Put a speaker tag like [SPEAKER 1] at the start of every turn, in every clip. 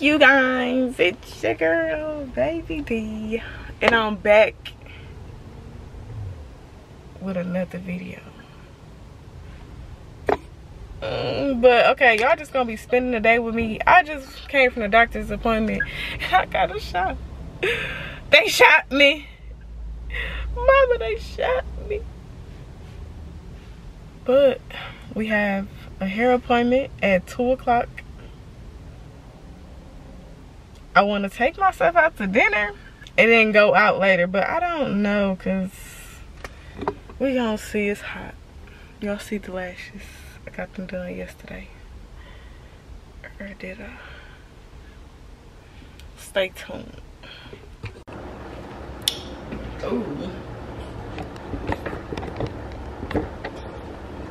[SPEAKER 1] you guys. It's your girl baby d and i'm back with another video. Mm, but okay y'all just gonna be spending the day with me. I just came from the doctor's appointment and i got a shot. They shot me. Mama they shot me. But we have a hair appointment at two o'clock I want to take myself out to dinner and then go out later. But I don't know because we gonna see it's hot. Y'all see the lashes. I got them done yesterday. Or did I? Stay tuned. Ooh.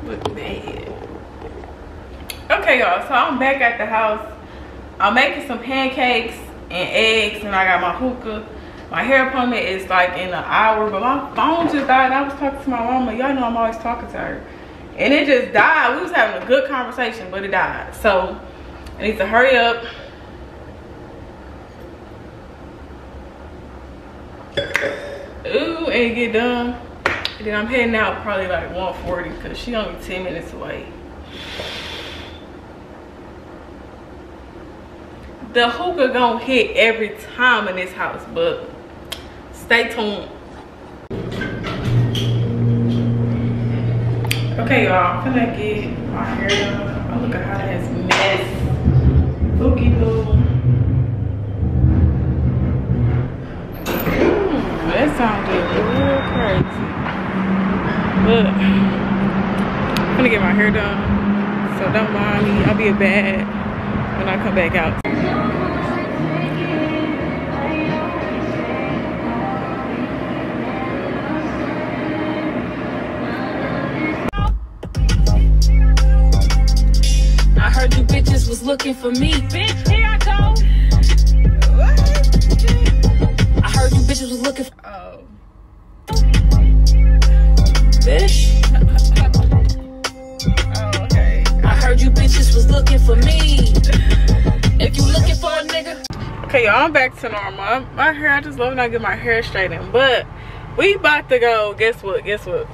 [SPEAKER 1] Look bad. Okay, y'all. So I'm back at the house. I'm making some pancakes and eggs and I got my hookah. My hair appointment is like in an hour, but my phone just died. I was talking to my mama. Y'all know I'm always talking to her. And it just died. We was having a good conversation, but it died. So I need to hurry up. Ooh, and get done. And then I'm heading out probably like 140 because she only 10 minutes away. The hookah gonna hit every time in this house, but stay tuned. Okay, y'all, I'm gonna get my hair done. Oh, look at how that's mess. Boogie boo. Mm, that sounded real crazy. But I'm gonna get my hair done. So don't mind me. I'll be a bad when I come back out.
[SPEAKER 2] Looking for me. Bitch, here I go. I heard you bitches was looking for. Oh. Bitch.
[SPEAKER 1] oh, okay.
[SPEAKER 2] I heard you bitches was looking for me. If you looking for a nigga.
[SPEAKER 1] Okay, y'all, I'm back to normal. My hair, I just love when I get my hair straightened. But we about to go, guess what, guess what?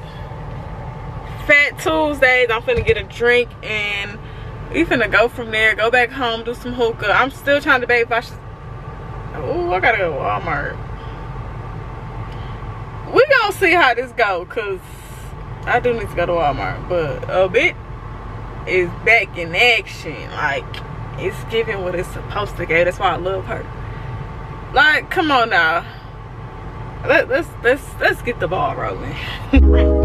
[SPEAKER 1] Fat Tuesdays, I'm finna get a drink and we finna go from there go back home do some hookah. I'm still trying to debate if i should oh i gotta go to walmart. We gonna see how this go because i do need to go to walmart but a bit is back in action. Like it's giving what it's supposed to give. That's why i love her. Like come on now. Let, let's let's let's get the ball rolling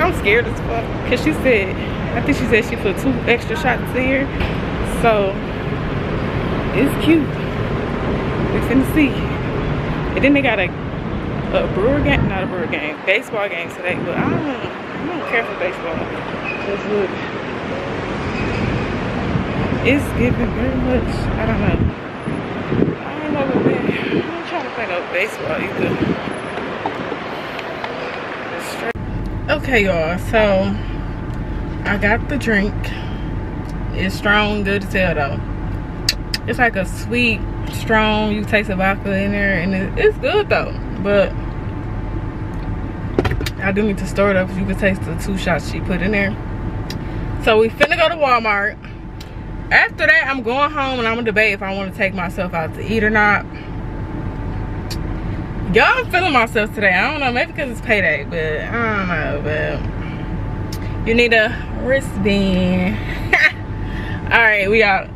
[SPEAKER 1] i'm scared as fuck because she said i think she said she put two extra shots in here so it's cute we finna see and then they got a a brewer game not a brewer game baseball game today but i don't i don't care for baseball Cause look, it's giving very much. I don't know. I don't know what. I'm trying to play no baseball either. Okay, y'all. So I got the drink. It's strong, good to tell though. It's like a sweet, strong. You taste the vodka in there, and it, it's good though. But I do need to stir it up because you can taste the two shots she put in there. So we finna go to Walmart. After that, I'm going home and I'm gonna debate if I want to take myself out to eat or not. Y'all, feeling myself today. I don't know, maybe because it's payday, but I don't know, but you need a wristband. All right, we out.